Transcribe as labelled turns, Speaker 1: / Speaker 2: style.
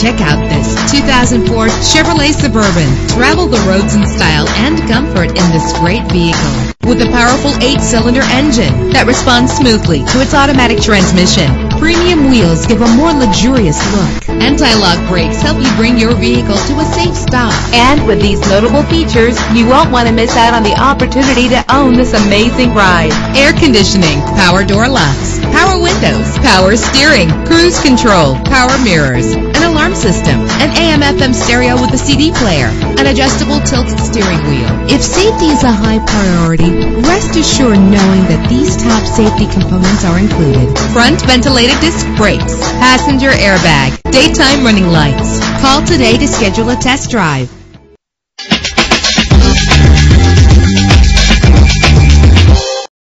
Speaker 1: Check out this 2004 Chevrolet Suburban. Travel the roads in style and comfort in this great vehicle. With a powerful eight-cylinder engine that responds smoothly to its automatic transmission. Premium wheels give a more luxurious look. Anti-lock brakes help you bring your vehicle to a safe stop.
Speaker 2: And with these notable features, you won't want to miss out on the opportunity to own this amazing ride.
Speaker 1: Air conditioning, power door locks, power windows, power steering, cruise control, power mirrors, alarm system, an AM FM stereo with a CD player, an adjustable tilt steering wheel. If safety is a high priority, rest assured knowing that these top safety components are included. Front ventilated disc brakes, passenger airbag, daytime running lights. Call today to schedule a test drive.